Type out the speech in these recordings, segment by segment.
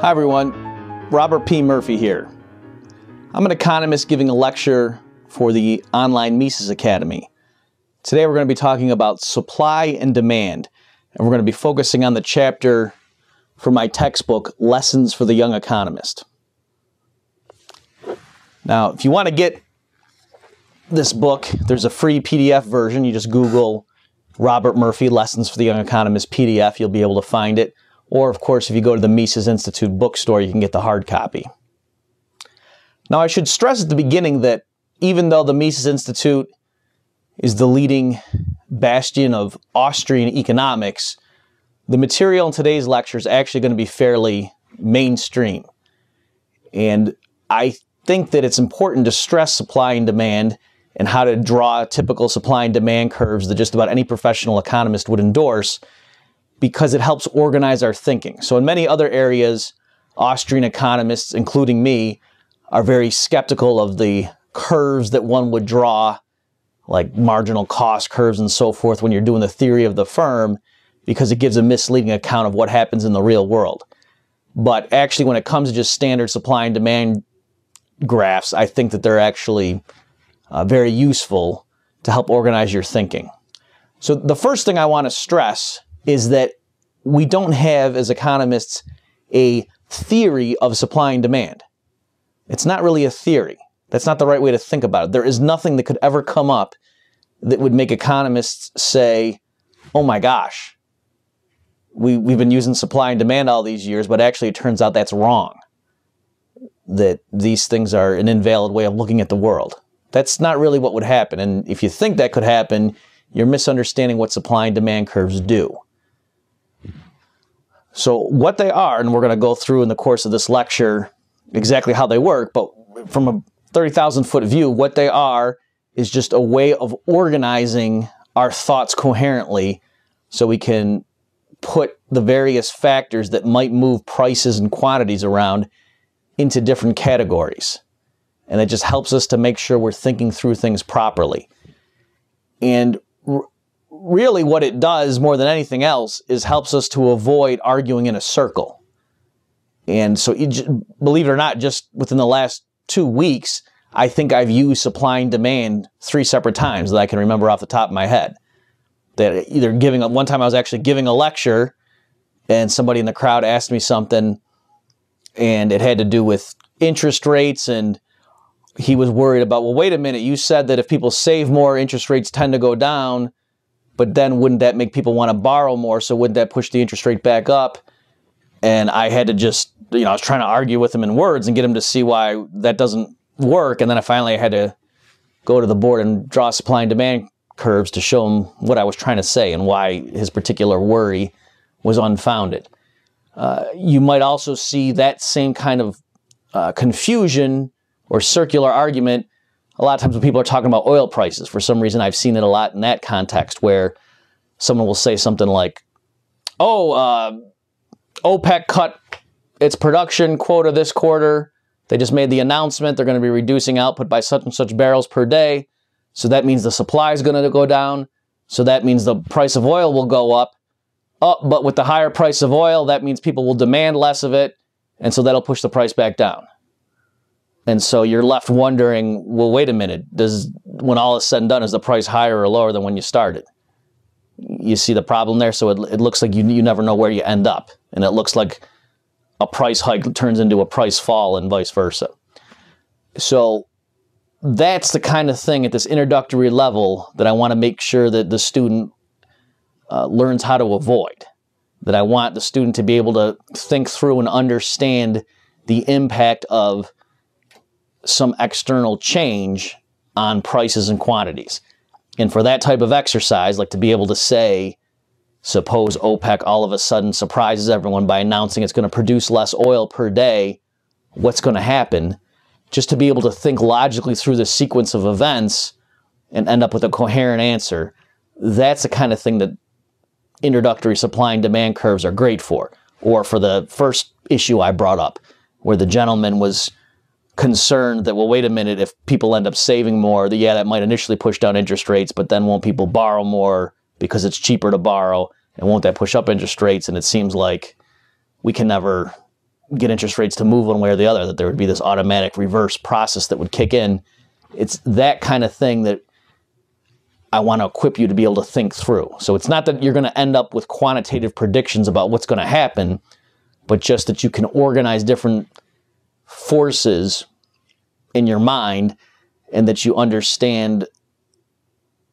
Hi everyone, Robert P. Murphy here. I'm an economist giving a lecture for the online Mises Academy. Today we're going to be talking about supply and demand, and we're going to be focusing on the chapter from my textbook, Lessons for the Young Economist. Now, if you want to get this book, there's a free PDF version. You just Google Robert Murphy Lessons for the Young Economist PDF, you'll be able to find it. Or, of course, if you go to the Mises Institute bookstore, you can get the hard copy. Now, I should stress at the beginning that even though the Mises Institute is the leading bastion of Austrian economics, the material in today's lecture is actually going to be fairly mainstream. And I think that it's important to stress supply and demand and how to draw typical supply and demand curves that just about any professional economist would endorse because it helps organize our thinking. So in many other areas, Austrian economists, including me, are very skeptical of the curves that one would draw, like marginal cost curves and so forth, when you're doing the theory of the firm, because it gives a misleading account of what happens in the real world. But actually, when it comes to just standard supply and demand graphs, I think that they're actually uh, very useful to help organize your thinking. So the first thing I want to stress is that we don't have, as economists, a theory of supply and demand. It's not really a theory. That's not the right way to think about it. There is nothing that could ever come up that would make economists say, oh my gosh, we, we've been using supply and demand all these years, but actually it turns out that's wrong. That these things are an invalid way of looking at the world. That's not really what would happen. And if you think that could happen, you're misunderstanding what supply and demand curves do. So what they are, and we're going to go through in the course of this lecture exactly how they work, but from a 30,000 foot view, what they are is just a way of organizing our thoughts coherently so we can put the various factors that might move prices and quantities around into different categories. And it just helps us to make sure we're thinking through things properly. And really what it does more than anything else is helps us to avoid arguing in a circle. And so, believe it or not, just within the last two weeks, I think I've used supply and demand three separate times that I can remember off the top of my head. That either giving one time I was actually giving a lecture, and somebody in the crowd asked me something, and it had to do with interest rates, and he was worried about. Well, wait a minute, you said that if people save more, interest rates tend to go down but then wouldn't that make people want to borrow more? So wouldn't that push the interest rate back up? And I had to just, you know, I was trying to argue with him in words and get him to see why that doesn't work. And then I finally had to go to the board and draw supply and demand curves to show him what I was trying to say and why his particular worry was unfounded. Uh, you might also see that same kind of uh, confusion or circular argument a lot of times when people are talking about oil prices, for some reason I've seen it a lot in that context where someone will say something like, oh, uh, OPEC cut its production quota this quarter. They just made the announcement they're going to be reducing output by such and such barrels per day. So that means the supply is going to go down. So that means the price of oil will go up. Up, but with the higher price of oil, that means people will demand less of it. And so that'll push the price back down. And so you're left wondering, well, wait a minute, does when all is said and done, is the price higher or lower than when you started? You see the problem there? So it, it looks like you, you never know where you end up. And it looks like a price hike turns into a price fall and vice versa. So that's the kind of thing at this introductory level that I want to make sure that the student uh, learns how to avoid. That I want the student to be able to think through and understand the impact of some external change on prices and quantities. And for that type of exercise, like to be able to say, suppose OPEC all of a sudden surprises everyone by announcing it's going to produce less oil per day, what's going to happen? Just to be able to think logically through the sequence of events and end up with a coherent answer, that's the kind of thing that introductory supply and demand curves are great for. Or for the first issue I brought up, where the gentleman was concerned that, well, wait a minute, if people end up saving more, that yeah, that might initially push down interest rates, but then won't people borrow more because it's cheaper to borrow? And won't that push up interest rates? And it seems like we can never get interest rates to move one way or the other, that there would be this automatic reverse process that would kick in. It's that kind of thing that I want to equip you to be able to think through. So it's not that you're going to end up with quantitative predictions about what's going to happen, but just that you can organize different forces in your mind and that you understand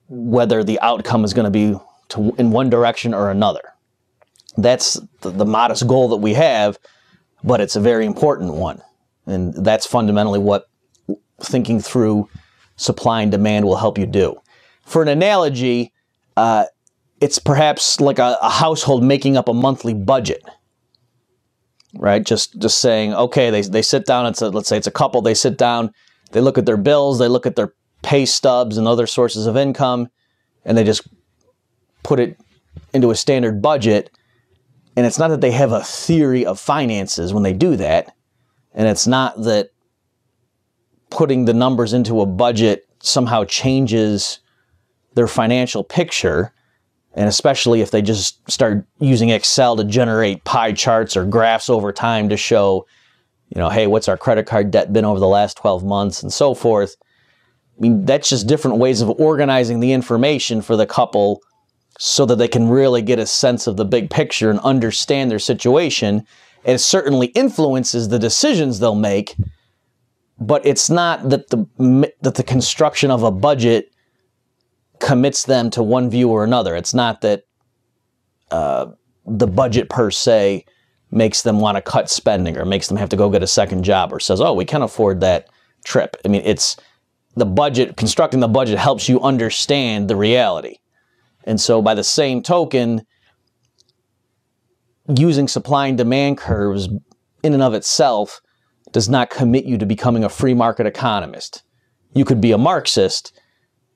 whether the outcome is going to be to, in one direction or another. That's the, the modest goal that we have, but it's a very important one. And that's fundamentally what thinking through supply and demand will help you do. For an analogy, uh, it's perhaps like a, a household making up a monthly budget right? Just just saying, okay, they, they sit down. It's a, let's say it's a couple. They sit down. They look at their bills. They look at their pay stubs and other sources of income, and they just put it into a standard budget. And it's not that they have a theory of finances when they do that, and it's not that putting the numbers into a budget somehow changes their financial picture and especially if they just start using Excel to generate pie charts or graphs over time to show, you know, hey, what's our credit card debt been over the last 12 months and so forth. I mean, that's just different ways of organizing the information for the couple so that they can really get a sense of the big picture and understand their situation. It certainly influences the decisions they'll make, but it's not that the that the construction of a budget commits them to one view or another. It's not that uh, the budget per se makes them want to cut spending or makes them have to go get a second job or says, oh, we can't afford that trip. I mean, it's the budget, constructing the budget helps you understand the reality. And so, by the same token, using supply and demand curves in and of itself does not commit you to becoming a free market economist. You could be a Marxist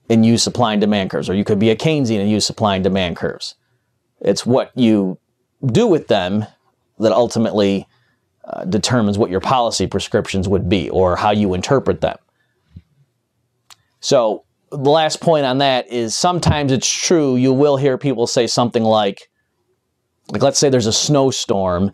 and use supply and demand curves, or you could be a Keynesian and use supply and demand curves. It's what you do with them that ultimately uh, determines what your policy prescriptions would be or how you interpret them. So, the last point on that is sometimes it's true, you will hear people say something like, like let's say there's a snowstorm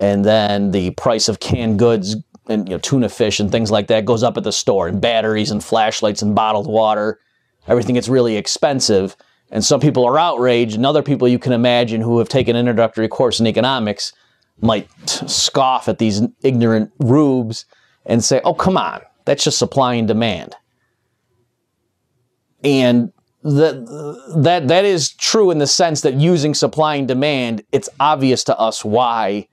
and then the price of canned goods and you know tuna fish and things like that goes up at the store and batteries and flashlights and bottled water. Everything gets really expensive and some people are outraged and other people you can imagine who have taken an introductory course in economics might scoff at these ignorant rubes and say oh come on that's just supply and demand. And that that that is true in the sense that using supply and demand it's obvious to us why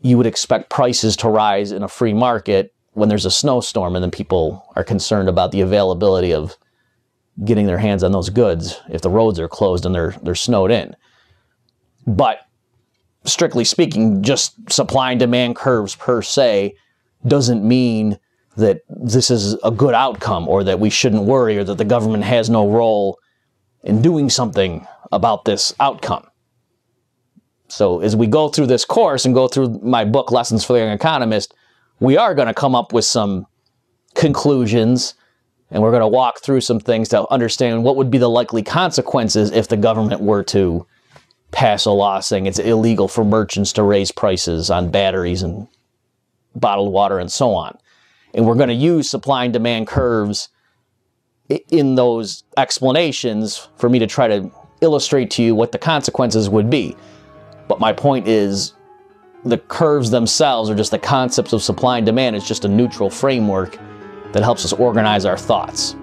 you would expect prices to rise in a free market when there's a snowstorm and then people are concerned about the availability of getting their hands on those goods if the roads are closed and they're they're snowed in. But strictly speaking, just supply and demand curves per se doesn't mean that this is a good outcome or that we shouldn't worry or that the government has no role in doing something about this outcome. So as we go through this course and go through my book, Lessons for the Young Economist, we are going to come up with some conclusions and we're going to walk through some things to understand what would be the likely consequences if the government were to pass a law saying it's illegal for merchants to raise prices on batteries and bottled water and so on. And we're going to use supply and demand curves in those explanations for me to try to illustrate to you what the consequences would be. But my point is the curves themselves are just the concepts of supply and demand. It's just a neutral framework that helps us organize our thoughts.